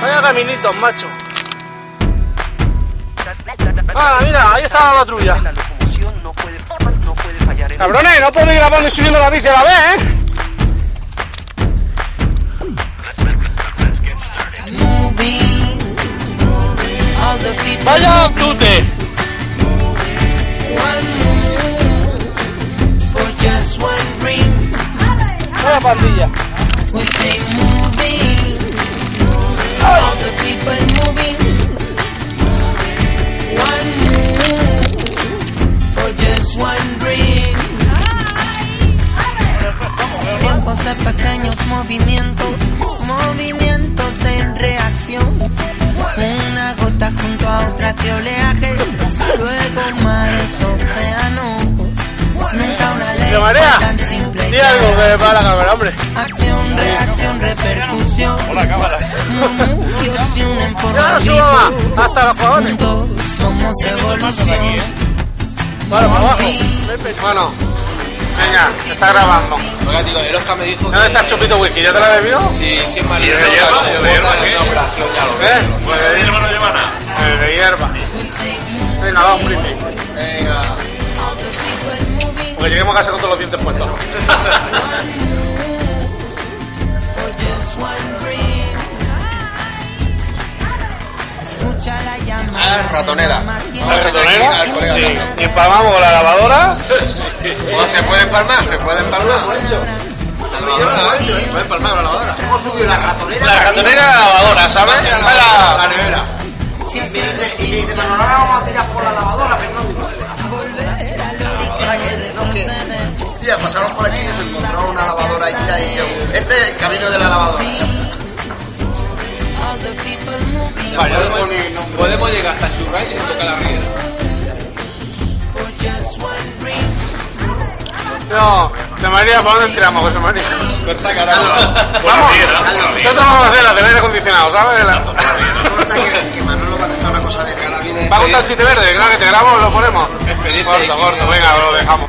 Vaya caminitos, macho. Ah, mira, ahí está la patrulla. La locomoción no puede, no puede fallar en Cabrones, no puedo ir grabando y subiendo la bici a la vez, ¿eh? Vaya tute. Vaya pandilla. Pequeños movimientos, en reacción. Una gota junto a otra de oleaje, luego mares, océanos. Nunca una ley ¿Qué marea? tan simple. Di algo que para la cámara, hombre. Acción, reacción, repercusión. Hola, cámara. Mundos se unen por Ya suba. Hasta los cojones. Juntos somos evolución. Vale, para abajo. Bueno, venga, se está grabando. Oiga, tío, el Oscar me dijo ¿Dónde está el chupito whisky? ¿Ya te lo has bebido? Sí, sí, es malito. ¿Y de hierba? ¿Y de hierba ¿Eh? Pues de hierba no lleva nada. El de hierba. Venga, vamos, brindis. Venga. Porque lleguemos a casa con todos los dientes puestos. Escucha la llamada. Ah, ratonera. ¿La ratonera? Al colega Sí. Tano. Y empalmamos con la lavadora. Lavadora, ¿eh? La lavadora. Hemos subido la ratonera. La ratonera la lavadora, ¿sabes? La, Vaya. la nevera. Y me dice, Manolo, ahora vamos a tirar por la lavadora, Fernando. No, que un día pasaron por aquí y se encontraron una lavadora y dijeron, este es el camino de la lavadora. Podemos, podemos llegar hasta Surray sin tocar la riera. No, de María, ¿para dónde tiramos, José María? Corta que ahora Vamos, nosotros vamos a hacer la de aire acondicionado, ¿sabes? La- Corta que, que Manolo va a contar una cosa de que ahora viene... ¿Va a contar el chiste verde? Claro que te grabo, lo ponemos. Expediente Corto, corto, venga, lo dejamos.